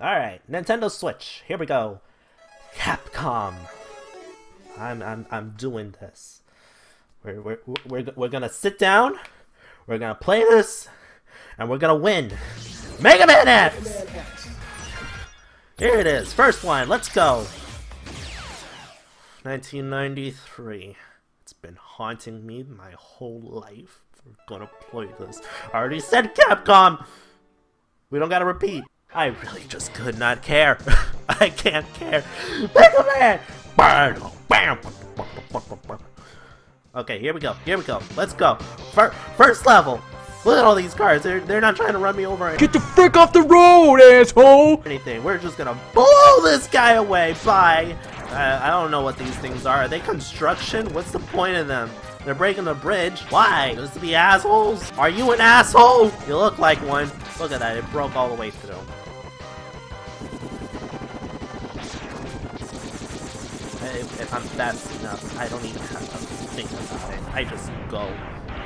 Alright, Nintendo Switch. Here we go. Capcom. I'm I'm I'm doing this. We're we're we're, we're gonna sit down. We're gonna play this, and we're gonna win. Mega Man X. Here it is. First one. Let's go. 1993. It's been haunting me my whole life. We're gonna play this. I already said Capcom. We don't gotta repeat. I really just could not care. I can't care. Mega Man! Okay, here we go. Here we go. Let's go. First, first level. Look at all these cars. They're they're not trying to run me over. Get the frick off the road, asshole! Anything. We're just gonna blow this guy away. Bye. Uh, I don't know what these things are. Are they construction? What's the point of them? They're breaking the bridge. Why? Just to be assholes? Are you an asshole? You look like one. Look at that. It broke all the way through. If, if I'm fast enough, I don't even have to think about it. I just go.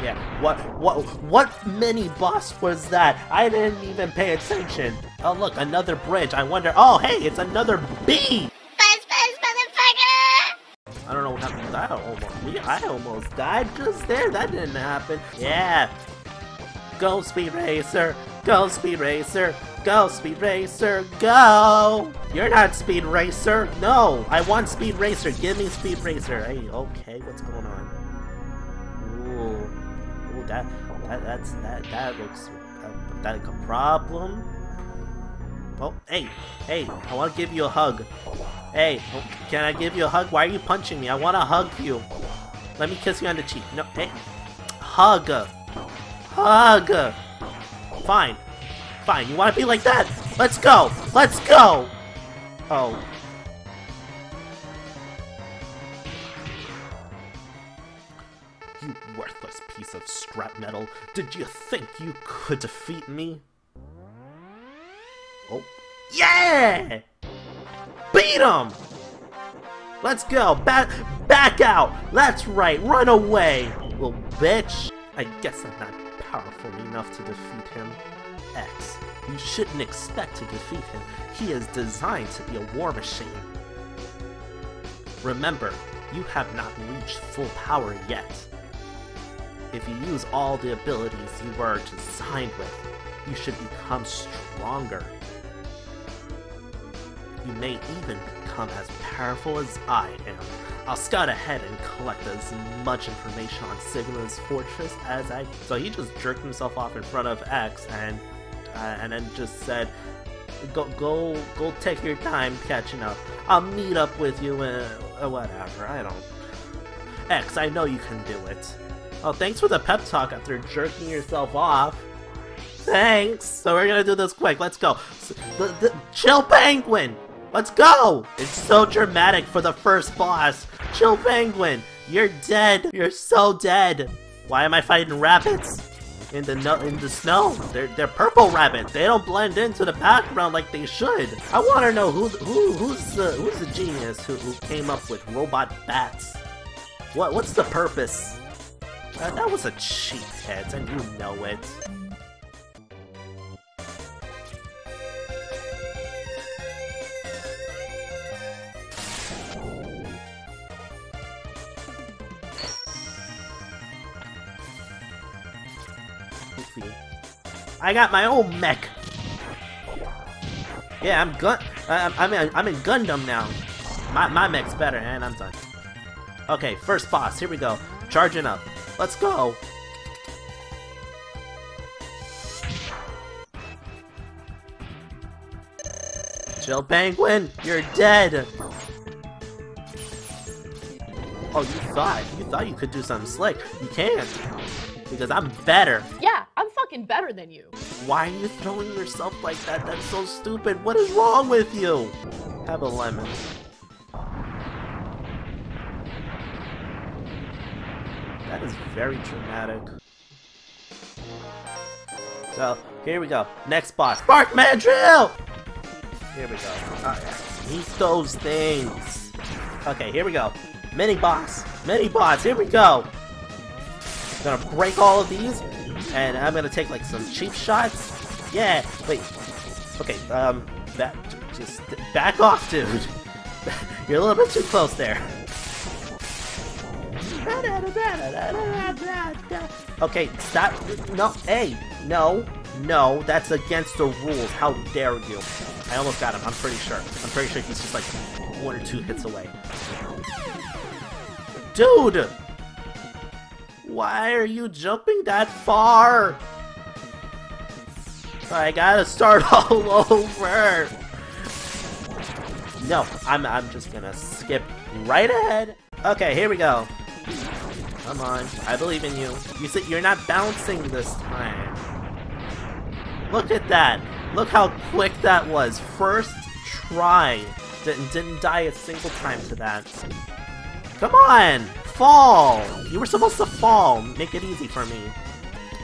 Yeah. What? What? What mini boss was that? I didn't even pay attention. Oh look, another bridge. I wonder. Oh hey, it's another bee. Buzz, buzz, motherfucker! I don't know what happened. I almost, I almost died just there. That didn't happen. Yeah. Go Speed Racer. Go Speed Racer. Go Speed Racer. Go. You're not Speed Racer. No, I want Speed Racer. Give me Speed Racer. Hey, okay, what's going on? Ooh, ooh, that, that, that's that, that looks uh, that like a problem. Oh, hey, hey, I want to give you a hug. Hey, can I give you a hug? Why are you punching me? I want to hug you. Let me kiss you on the cheek. No, hey, hug. Hug. Fine. Fine, you want to be like that? Let's go. Let's go. Oh. You worthless piece of scrap metal. Did you think you could defeat me? Oh. Yeah! Beat him! Let's go! Back, back out! That's right, run away! Little bitch! I guess I'm not powerful enough to defeat him. X, you shouldn't expect to defeat him. He is designed to be a war machine. Remember, you have not reached full power yet. If you use all the abilities you were designed with, you should become stronger. You may even become as powerful as I am. I'll scout ahead and collect as much information on Sigma's fortress as I. So he just jerked himself off in front of X and uh, and then just said, "Go, go, go! Take your time catching up. I'll meet up with you and uh, whatever. I don't." X, I know you can do it. Oh, thanks for the pep talk after jerking yourself off. Thanks. So we're gonna do this quick. Let's go. So, the, the, chill penguin. Let's go! It's so dramatic for the first boss. Chill Penguin, you're dead. You're so dead. Why am I fighting rabbits? In the in the snow. They're they're purple rabbits. They don't blend into the background like they should. I want to know who who who's the who's the genius who, who came up with robot bats. What what's the purpose? Uh, that was a cheap head, and you know it. I got my own mech. Yeah, I'm gun. I'm I'm in, I'm in Gundam now. My my mech's better, and I'm done. Okay, first boss. Here we go. Charging up. Let's go. Chill, Penguin. You're dead. Oh, you thought you thought you could do something slick. You can't because I'm better. Yeah, Than you. Why are you throwing yourself like that? That's so stupid. What is wrong with you? Have a lemon. That is very dramatic. So, here we go. Next boss. Spark Mandrill! Here we go. Eat those things. Okay, here we go. Mini boss. Mini boss. Here we go. Gonna break all of these, and I'm gonna take like some cheap shots. Yeah, wait. Okay, um, that just back off, dude. You're a little bit too close there. Okay, stop. No, hey, no, no, that's against the rules. How dare you? I almost got him, I'm pretty sure. I'm pretty sure he's just like one or two hits away. Dude! Why are you jumping that far? I gotta start all over. No, I'm I'm just gonna skip right ahead. Okay, here we go. Come on, I believe in you. You said you're not bouncing this time. Look at that. Look how quick that was. First try. Didn't didn't die a single time to that. Come on! Fall! You were supposed to fall. Make it easy for me.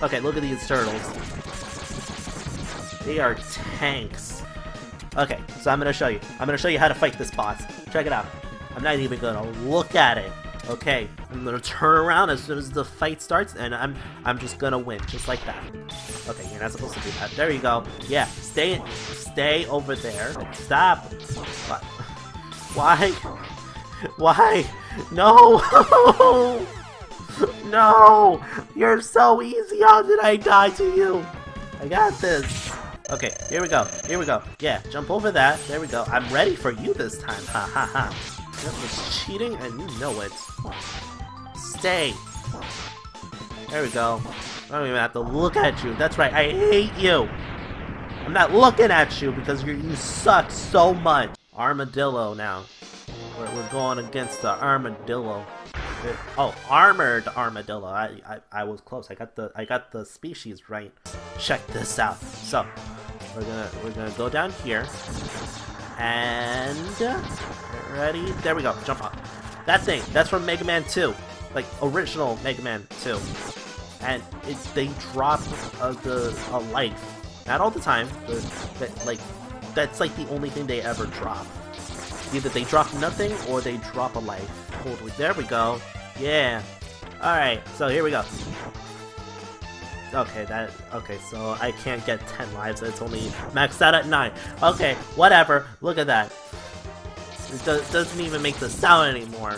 Okay, look at these turtles. They are tanks. Okay, so I'm gonna show you. I'm gonna show you how to fight this boss. Check it out. I'm not even gonna look at it. Okay, I'm gonna turn around as soon as the fight starts, and I'm I'm just gonna win, just like that. Okay, you're not supposed to do that. There you go. Yeah, stay stay over there. Stop. What? Why? Why? No! no! You're so easy. How did I die to you? I got this. Okay, here we go. Here we go. Yeah, jump over that. There we go. I'm ready for you this time. Ha ha ha. That was cheating and you know it. Stay. There we go. I don't even have to look at you. That's right, I hate you. I'm not looking at you because you suck so much. Armadillo now. We're, we're going against the armadillo. It- oh, armored armadillo. I, I I was close. I got the I got the species right. Check this out. So we're gonna we're gonna go down here and get ready. There we go. Jump up. That thing. That's from Mega Man 2, like original Mega Man 2, and it, they drop uh, the a life. Not all the time, but like that's like the only thing they ever drop. Either they drop nothing or they drop a life. Totally. There we go. Yeah. Alright, so here we go. Okay, that okay, so I can't get 10 lives, it's only maxed out at 9. Okay, whatever. Look at that. It do doesn't even make the sound anymore.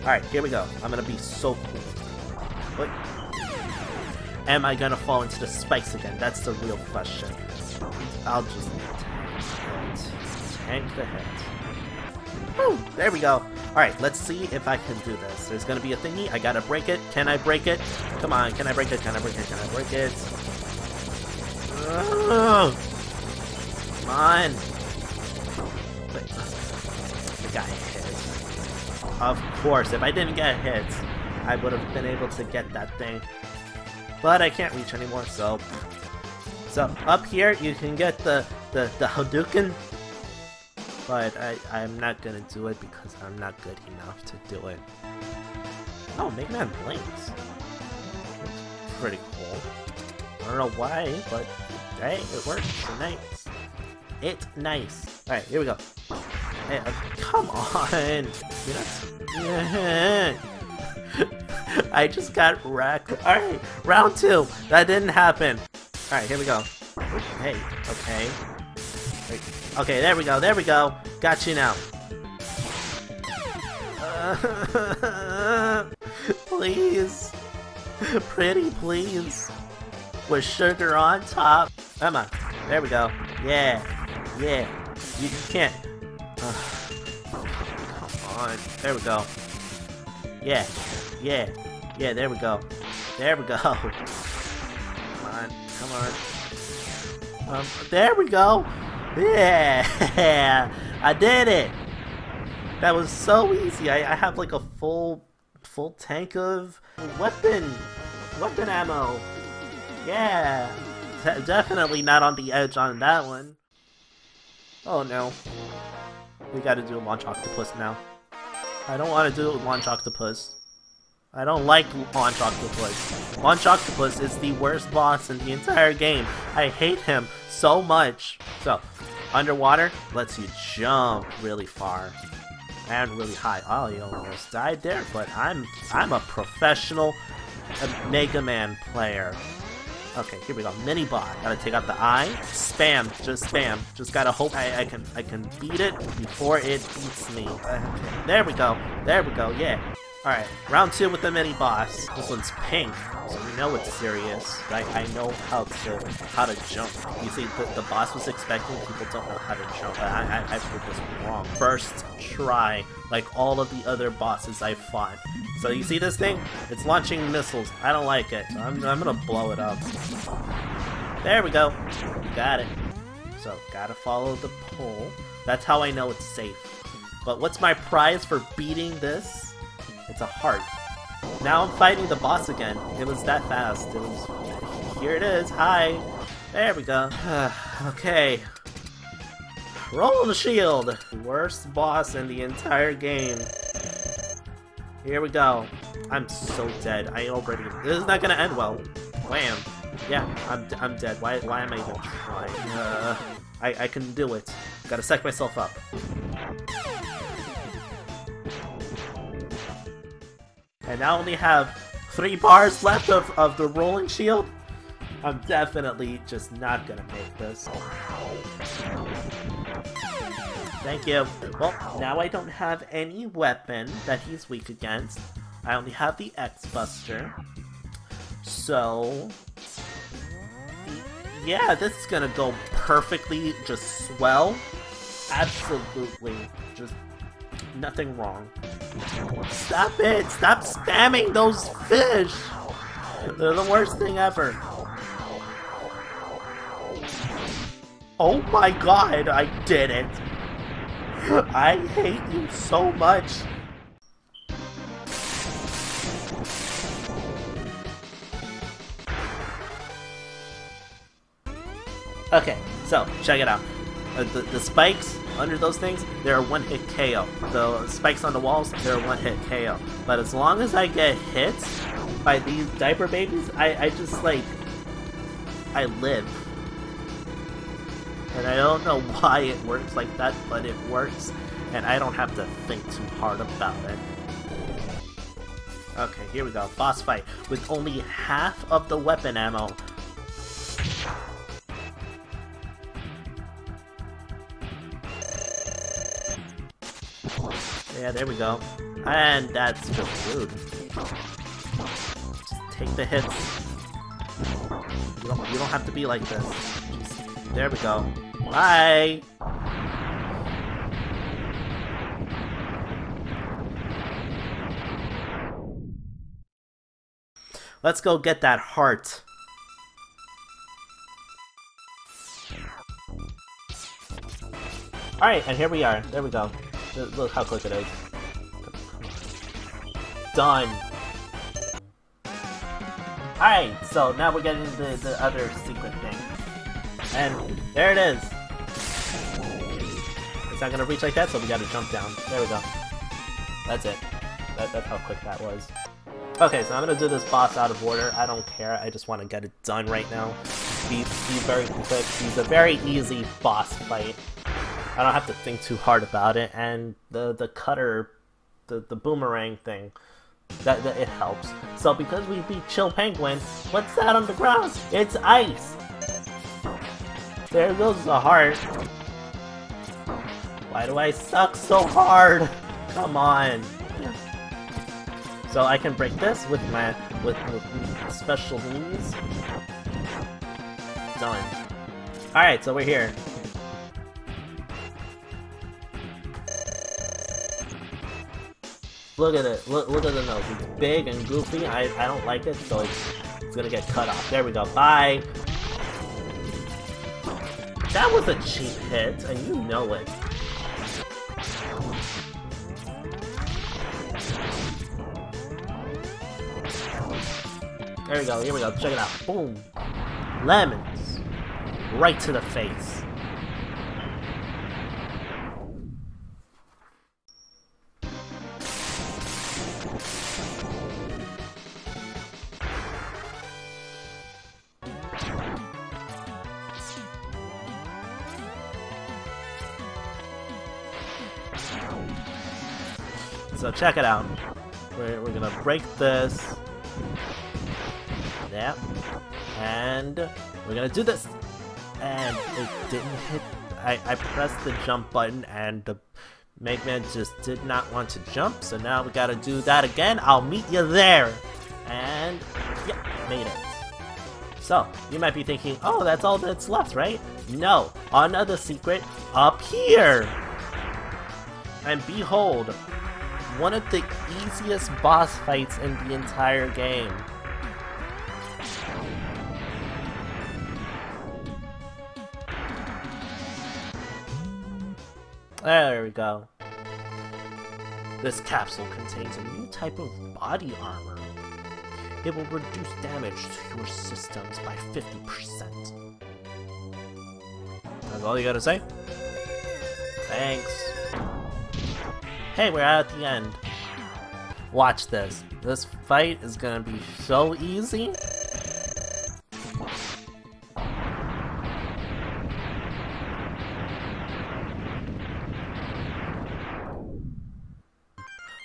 Alright, here we go. I'm gonna be so cool. What? Am I gonna fall into the spikes again? That's the real question. I'll just tank, the hit. There we go. Alright, let's see if I can do this. There's gonna be a thingy. I gotta break it. Can I break it? Come on, can I break it? Can I break it? Can I break it? Come on. I got hit. Of course, if I didn't get hit, I would have been able to get that thing. But I can't reach anymore, so... So, up here, you can get the, the, the Hadouken, but I, I'm not gonna do it because I'm not good enough to do it. Oh, Mega Man blinks. That's pretty cool. I don't know why, but hey, it works. It's nice. It's nice. Alright, here we go. Hey, uh, come on! Yeah. I just got wrecked. Alright, round two. That didn't happen. Alright, here we go. Hey, okay. Okay, there we go, there we go. Got you now. please. Pretty please. With sugar on top. Come on. There we go. Yeah. Yeah. You, you can't. Come on. There we go. Yeah. Yeah. Yeah, there we go. There we go. Come on. Come on. Um, there we go. Yeah, I did it. That was so easy. I, I have like a full, full tank of weapon, weapon ammo. Yeah, De- definitely not on the edge on that one. Oh no, we got to do a launch octopus now. I don't want to do a launch octopus. I don't like Launch Octopus. Launch Octopus is the worst boss in the entire game. I hate him so much. So, underwater lets you jump really far and really high. Oh, you almost died there, but I'm I'm a professional uh, Mega Man player. Okay, here we go. Mini bot. Gotta take out the eye. Spam. Just spam. Just gotta hope I, I can I can beat it before it beats me. There we go. There we go. Yeah. Alright, round two with the mini boss. This one's pink, so we know it's serious. I, I know how to how to jump. You see, the, the boss was expecting people don't know how to jump. I, I, I put this wrong. First try, like all of the other bosses I fought. So you see this thing? It's launching missiles. I don't like it. I'm, I'm gonna blow it up. There we go. Got it. So, gotta follow the pole. That's how I know it's safe. But what's my prize for beating this? It's a heart. Now I'm fighting the boss again. It was that fast. It was... Here it is. Hi. There we go. okay. Roll the shield. Worst boss in the entire game. Here we go. I'm so dead. I already... This is not gonna end well. Wham. Yeah, I'm, I'm dead. Why, why am I even trying? Uh, I, I can do it. Gotta psych myself up. And I only have three bars left of, of the rolling shield, I'm definitely just not gonna make this. Thank you. Well, now I don't have any weapon that he's weak against. I only have the X-Buster. So... Yeah, this is gonna go perfectly just swell. Absolutely. Just nothing wrong. Stop it! Stop spamming those fish! They're the worst thing ever. Oh my god, I did it! I hate you so much! Okay, so, check it out. Uh, the, the spikes under those things, they're a one-hit KO. The spikes on the walls, they're a one-hit KO. But as long as I get hit by these diaper babies, I, I just, like, I live. And I don't know why it works like that, but it works, and I don't have to think too hard about it. Okay, here we go. Boss fight with only half of the weapon ammo. Yeah, there we go. And that's just rude. Just take the hits. You don't, you don't have to be like this. There we go. Bye! Let's go get that heart. Alright, and here we are. There we go. Look how quick it is. Done! Alright, so now we're getting the, the other secret thing. And there it is! It's not gonna reach like that, so we gotta jump down. There we go. That's it. That, that's how quick that was. Okay, so I'm gonna do this boss out of order. I don't care, I just want to get it done right now. Be, be very quick. He's a very easy boss fight. I don't have to think too hard about it, and the the cutter, the the boomerang thing, that, that it helps. So because we beat Chill Penguin, what's that on the ground? It's ice. There goes the heart. Why do I suck so hard? Come on. So I can break this with my with, with special knees. Done. Alright, so we're here. Look at it. Look, look at the nose. It's big and goofy. I, I don't like it, so it's, it's gonna get cut off. There we go. Bye! That was a cheap hit, and you know it. There we go, here we go, check it out. Boom! Lemons! Right to the face. So check it out. We're, we're gonna break this. Yeah. And we're gonna do this. And it didn't hit. I, I pressed the jump button and the Megman just did not want to jump. So now we gotta do that again. I'll meet you there. And yeah, made it. So, you might be thinking, oh, that's all that's left, right? No, another secret up here! And behold, one of the easiest boss fights in the entire game. There we go. This capsule contains a new type of body armor. It will reduce damage to your systems by 50%. That's all you gotta say? Thanks. Hey, we're at the end. Watch this. This fight is gonna be so easy.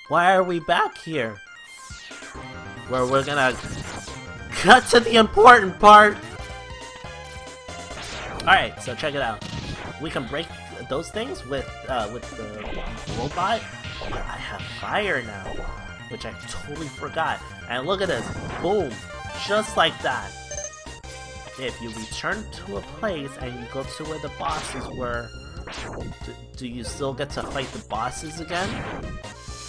Why are we back here? Where we're gonna cut to the important part! Alright, so check it out. We can break those things with uh, with the robot, I have fire now, which I totally forgot. And look at this, boom, just like that. If you return to a place and you go to where the bosses were, do, do you still get to fight the bosses again?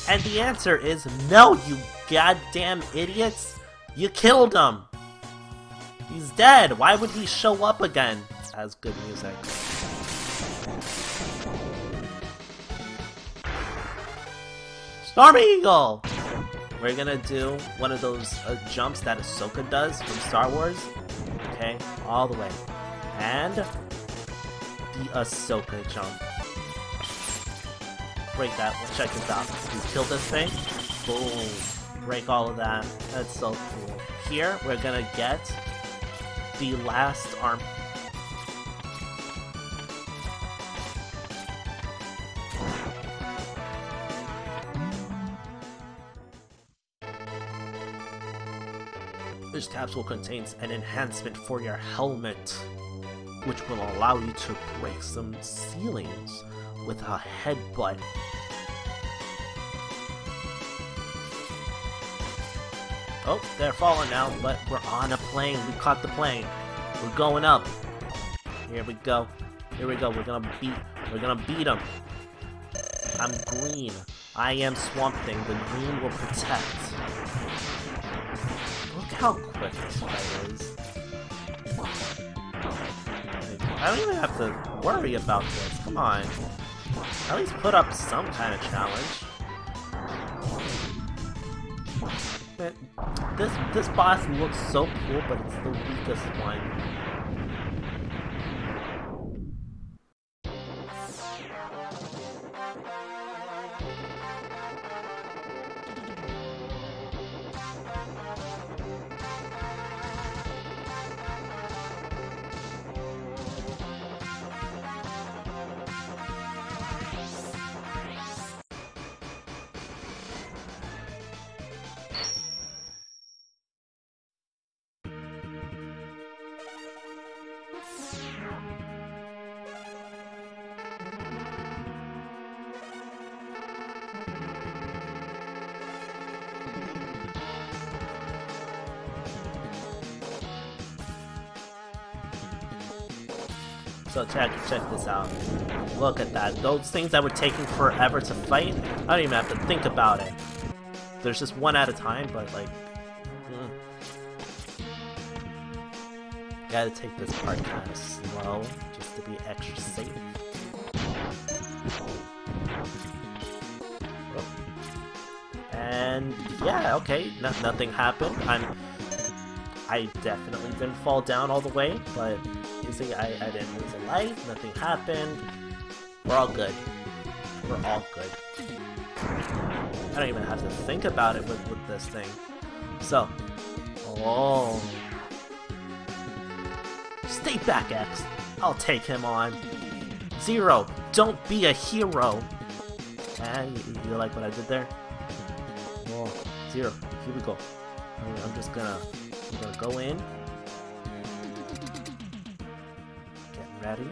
And the answer is no, you goddamn idiots! You killed him! He's dead! Why would he show up again? Has good music. Storm Eagle! We're gonna do one of those uh, jumps that Ahsoka does from Star Wars. Okay, all the way. And the Ahsoka jump. Break that. Let's check this out. We kill this thing. Boom. Break all of that. That's so cool. Here, we're gonna get the last arm. Capsule contains an enhancement for your helmet, which will allow you to break some ceilings with a headbutt. Oh, they're falling now, but we're on a plane. We caught the plane. We're going up. Here we go. Here we go. We're gonna beat. We're gonna beat them. I'm green. I am Swamp Thing. The green will protect. How quick this fight is. I don't even have to worry about this. Come on. At least put up some kind of challenge. This this boss looks so cool, but it's the weakest one. Check check this out. Look at that. Those things that were taking forever to fight, I don't even have to think about it. There's just one at a time, but like... mm. Gotta take this part kind of slow, just to be extra safe. Oh. And yeah, okay, no, nothing happened. I'm I definitely didn't fall down all the way, but you see, I, I didn't lose a life, nothing happened. We're all good. We're all good. I don't even have to think about it with, with this thing. So, oh. Stay back, X. I'll take him on. Zero, don't be a hero. And you, you like what I did there? Well, Zero, here we go. I'm just gonna I'm gonna go in, Get Ready?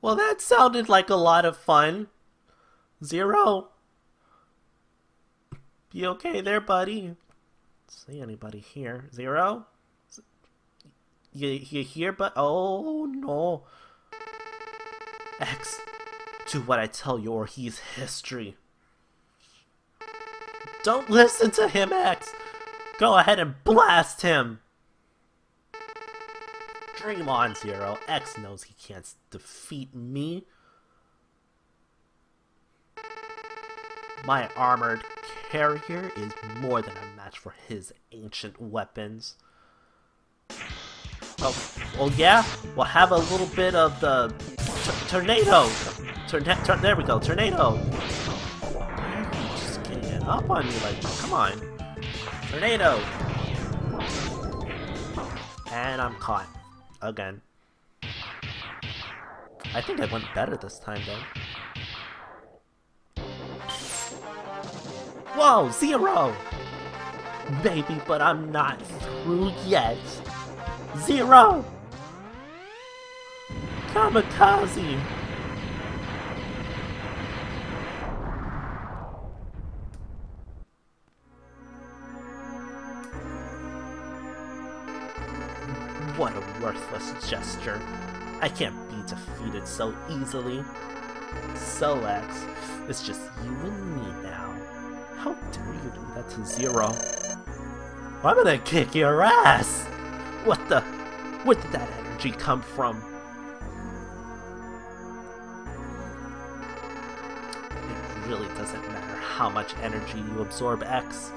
Well, that sounded like a lot of fun. Zero. Be okay there, buddy? See anybody here? Zero? You, you here, but oh no. X, do what I tell you or he's history. Don't listen to him, X! Go ahead and blast him! Dream on, Zero. X knows he can't defeat me. My armored carrier is more than a match for his ancient weapons. Oh, well, yeah. We'll have a little bit of the tornado. Torna tor there we go, tornado. Just getting up on me like? Come on, tornado. And I'm caught again. I think I went better this time though. Whoa, zero! Maybe, but I'm not through yet. Zero! Kamikaze! Gesture. I can't be defeated so easily. So, X, it's just you and me now. How dare you do that to Zero? I'm gonna kick your ass! What the? Where did that energy come from? It really doesn't matter how much energy you absorb, X.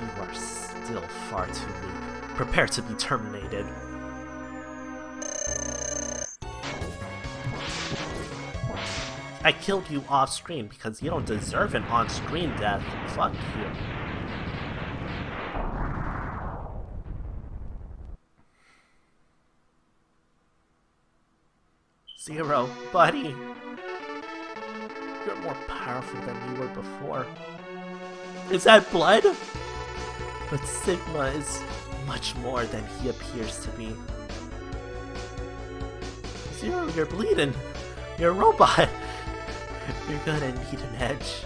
You are still far too weak. Prepare to be terminated. I killed you off screen because you don't deserve an on screen death. Fuck you. Zero, buddy. You're more powerful than you were before. Is that blood? But Sigma is much more than he appears to be. Zero, you're bleeding. You're a robot. You're gonna need an edge.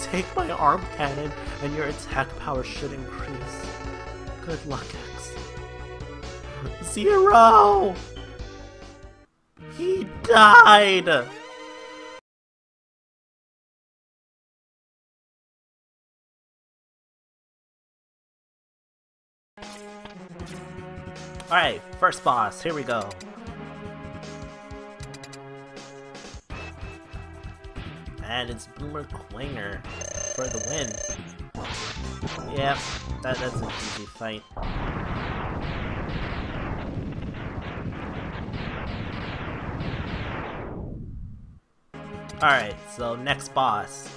Take my arm cannon and your attack power should increase. Good luck, X. Zero! He died! Alright, first boss, here we go. And it's Boomer Kuwanger for the win. Yep, that, that's an easy fight. Alright, so next boss.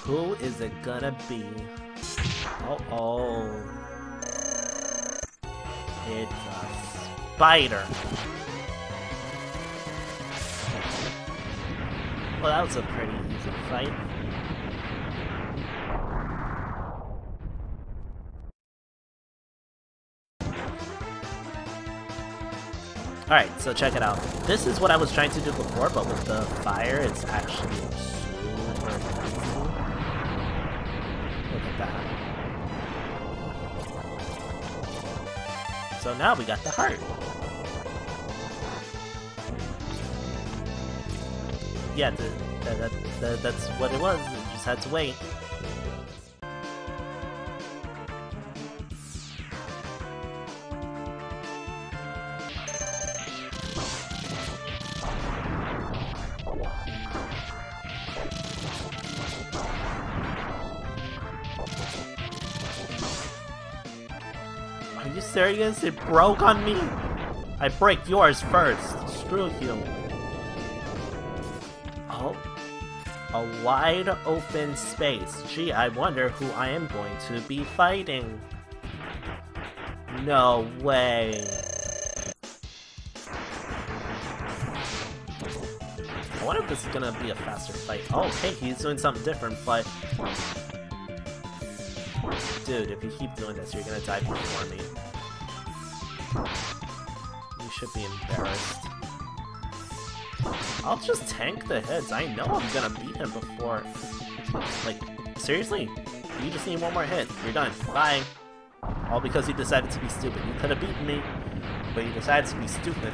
Who is it gonna be? Oh oh. It's a spider. Well, that was a pretty Alright, so check it out. This is what I was trying to do before, but with the fire, it's actually super easy. Look at that. So now we got the heart. Yeah, the, the, the, that's what it was. Just had to wait. Are you serious? It broke on me? I break yours first. Screw you. A wide open space. Gee, I wonder who I am going to be fighting. No way. I wonder if this is gonna be a faster fight. Oh, hey, he's doing something different, but... Dude, if you keep doing this, you're gonna die before me. You should be embarrassed. I'll just tank the hits. I know I'm gonna beat him before... Like, seriously? You just need one more hit. You're done. Bye. All because you decided to be stupid. You could have beaten me, but you decided to be stupid.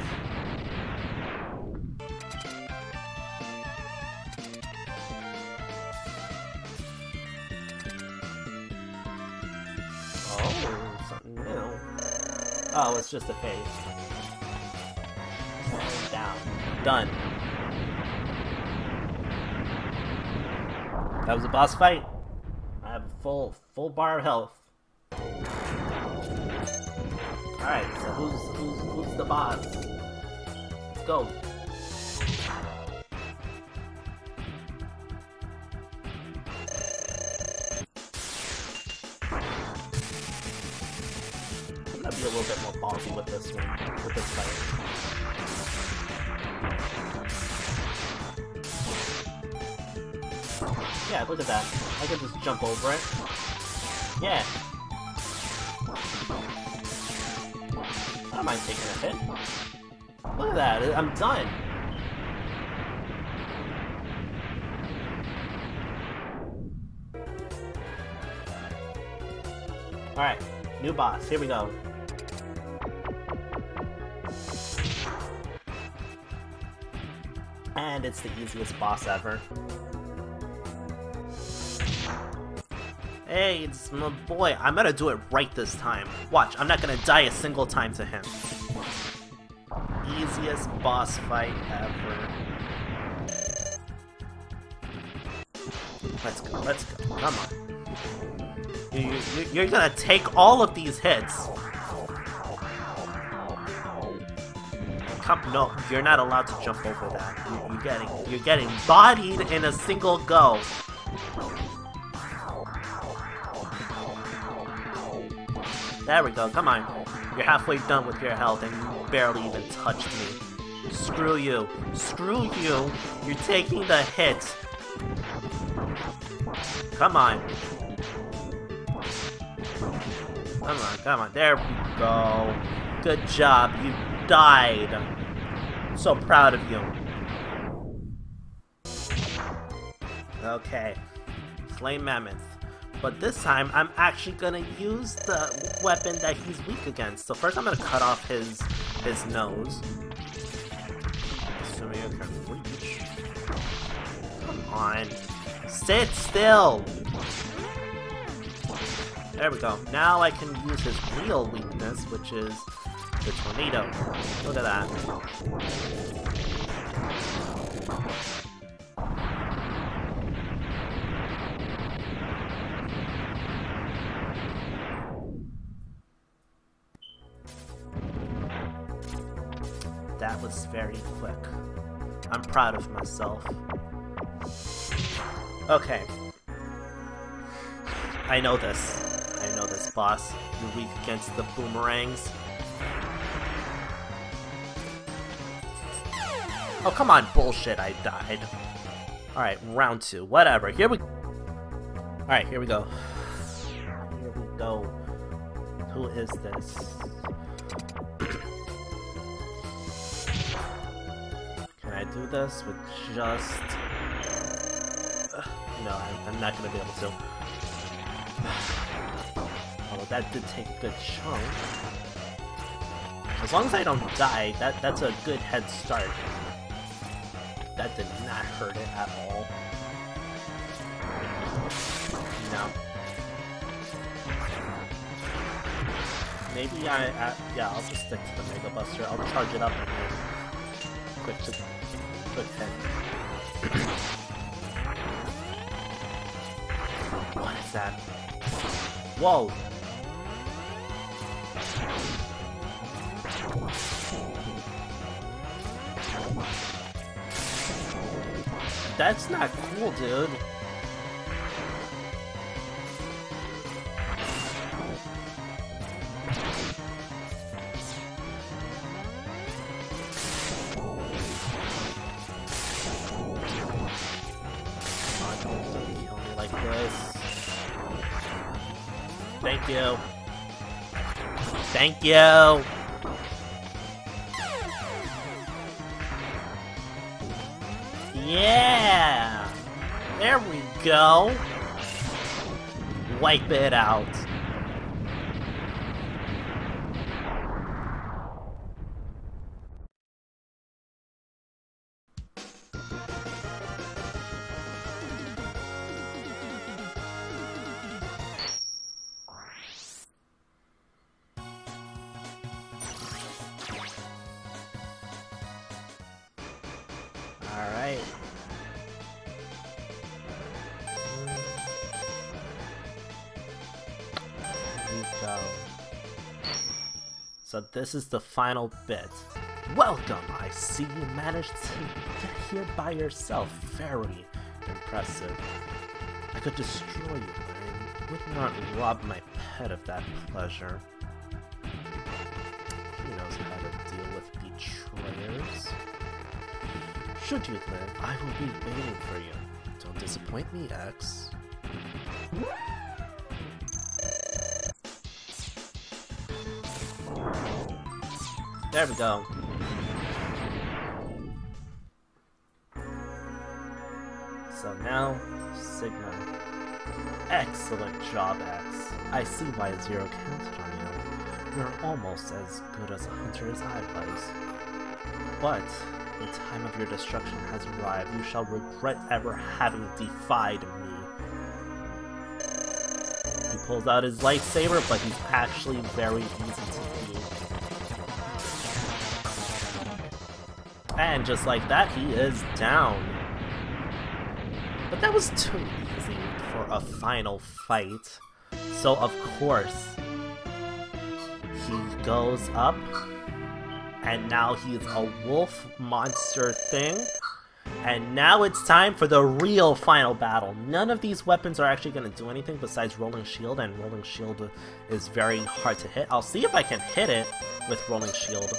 Oh. Oh, it's just a face. Down. Done. That was a boss fight. I have a full full bar of health. Alright, so who's who's who's the boss? Let's go. I can just jump over it. Yeah. I don't mind taking a hit. Look at that, I'm done. Alright, new boss, here we go. And it's the easiest boss ever. Hey, it's my boy. I'm gonna do it right this time. Watch, I'm not gonna die a single time to him. Easiest boss fight ever. Let's go, let's go. Come on. You, you, you're gonna take all of these hits. Come, no, you're not allowed to jump over that. You, you're getting, you're getting bodied in a single go. There we go, come on. You're halfway done with your health and you barely even touched me. Screw you. Screw you. You're taking the hit. Come on. Come on, come on. There we go. Good job. You died. So proud of you. Okay. Flame Mammoth. But this time, I'm actually gonna use the weapon that he's weak against. So first I'm gonna cut off his his nose. Assuming I can reach. Come on. Sit still! There we go. Now I can use his real weakness, which is the tornado. Look at that. That proud of myself. Okay. I know this. I know this, boss. You're weak against the boomerangs. Oh, come on, bullshit, I died. Alright, round two. Whatever, here we... Alright, here we go. Here we go. Who is this? Do this with just... Ugh, no, I'm, not gonna be able to. Although that did take a good chunk. As long as I don't die, that that's a good head start. That did not hurt it at all. No. Maybe I, I yeah, I'll just stick to the Mega Buster. I'll charge it up and then quick to what is that? Whoa! That's not cool, dude. Thank you! Yeah! There we go! Wipe it out. This is the final bit. Welcome! I see you managed to get here by yourself. Very impressive. I could destroy you, but I would not rob my pet of that pleasure. He knows how to deal with betrayers. Should you live, I will be waiting for you. Don't disappoint me, X. There we go. So now, Sigma. Excellent job, X. I see why Zero counted on you. You're almost as good as a hunter as I was. But the time of your destruction has arrived. You shall regret ever having defied me. He pulls out his lightsaber, but he's actually very easy to And just like that, he is down. But that was too easy for a final fight. So of course, he goes up and now he's a wolf monster thing. And now it's time for the real final battle. None of these weapons are actually going to do anything besides Rolling Shield, and Rolling Shield is very hard to hit. I'll see if I can hit it with Rolling Shield,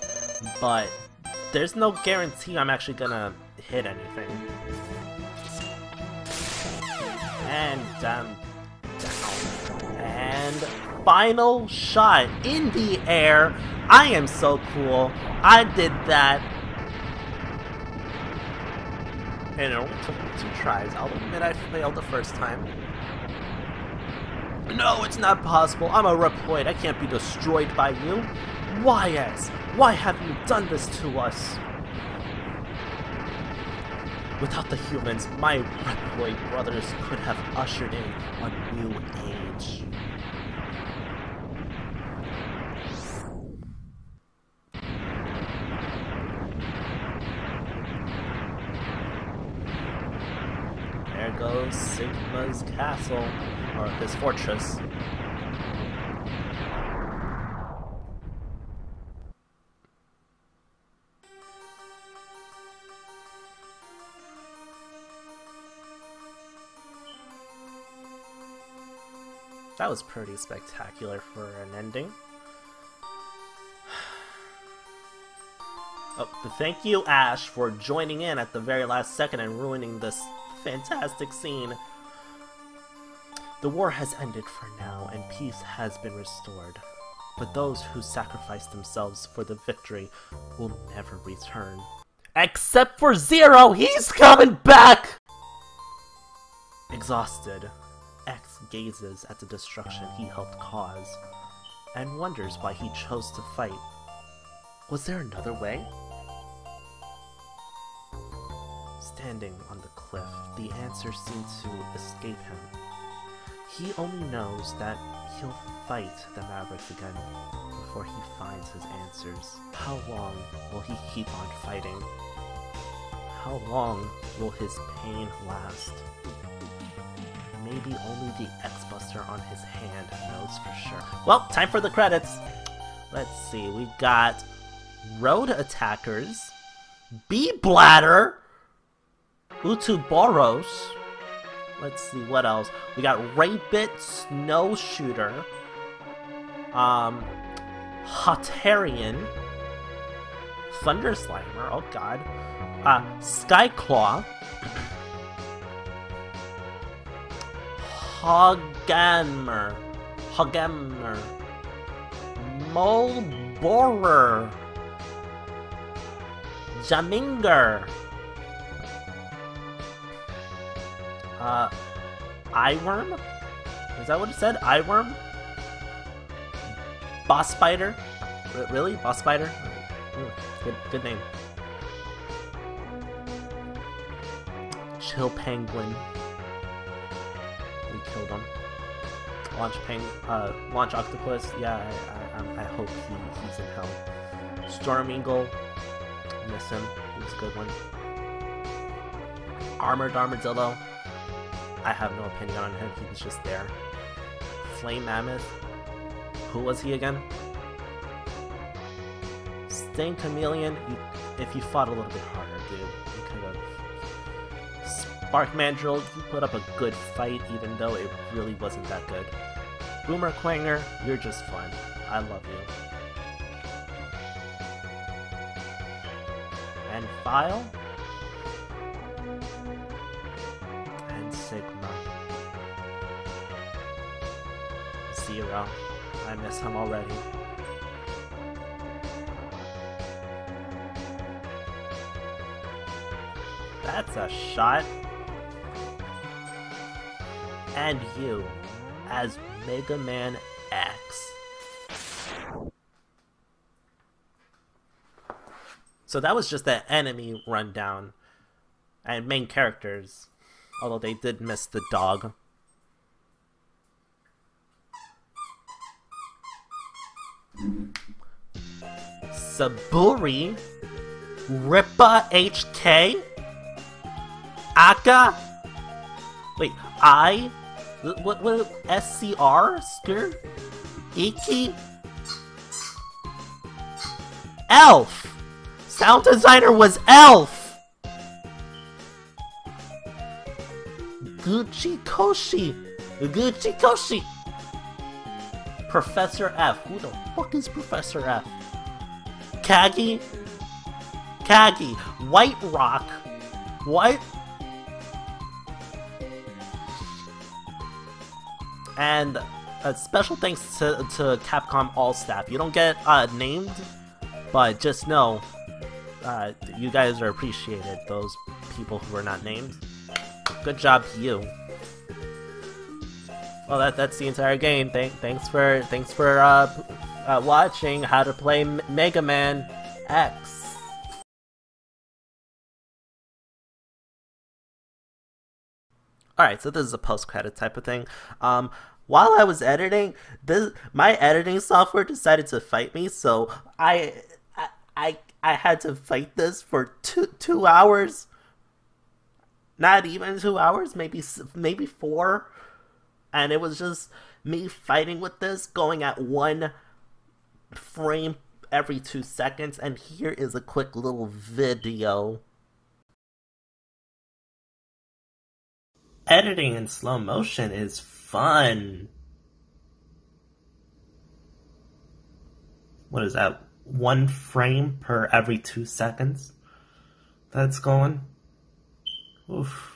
but there's no guarantee I'm actually to hit anything. And um, down. And final shot in the air. I am so cool. I did that. And it only took me two tries. I'll admit I failed the first time. No, it's not possible. I'm a Reploid. I can't be destroyed by you. Why, X? Why have you done this to us? Without the humans, my Reploid brothers could have ushered in a new age. There goes Sigma's castle, or his fortress. That was pretty spectacular for an ending. Oh, thank you, Ash, for joining in at the very last second and ruining this fantastic scene. The war has ended for now, and peace has been restored. But those who sacrificed themselves for the victory will never return. Except for Zero, he's coming back! Exhausted, X gazes at the destruction he helped cause, and wonders why he chose to fight. Was there another way? Standing on the cliff, the answer seem to escape him. He only knows that he'll fight the Mavericks again before he finds his answers. How long will he keep on fighting? How long will his pain last? Maybe only the X-Buster on his hand knows for sure. Well, time for the credits. Let's see, we got Road Attackers, Bee Blader, Utuboros. Let's see what else. We got Rabbit Snow Shooter, um, Hotarion, Thunder Slimer. Oh God, uh, Skyclaw, Hoganmer. Hoganmer. Molborer. Jamminger. Uh, Eyeworm? Is that what it said? Eyeworm? Boss Spider? R- really? Boss Spider? Good, good name. Chill Penguin. Him. Launch Peng, uh, Launch Octopus. Yeah, I, I, I hope he, he's in hell. Storm Eagle. Miss him. He's a good one. Armored Armadillo. I have no opinion on him. He was just there. Flame Mammoth. Who was he again? Sting Chameleon. If you fought a little bit harder, dude, Spark Mandrill. You put up a good fight, even though it really wasn't that good. Boomer Kuwanger. You're just fun. I love you. And Vile. And Sigma. Zero. I miss him already. That's a shot. And you, as Mega Man X. So that was just the enemy rundown. And main characters. Although they did miss the dog. Saburi, Ripa HK, Aka, wait, I, what, what, SCR, Skr, Iki, Elf, sound designer was Elf, Gucci Koshi, Gucci Koshi, Professor F, who the fuck is Professor F? Kagi, Kagi, White Rock, White, and a special thanks to, to Capcom all staff. You don't get uh, named, but just know uh, you guys are appreciated. Those people who are not named, good job to you. Well, that that's the entire game. Thank, thanks for thanks for uh, uh, watching how to play M Mega Man X. Alright, so this is a post-credit type of thing. Um, while I was editing, this my editing software decided to fight me, so I I I, I had to fight this for two two hours. Not even two hours, maybe maybe four, and it was just me fighting with this, going at one frame every two seconds, and here is a quick little video. Editing in slow motion is fun. What is that? One frame per every two seconds? That's going. Oof.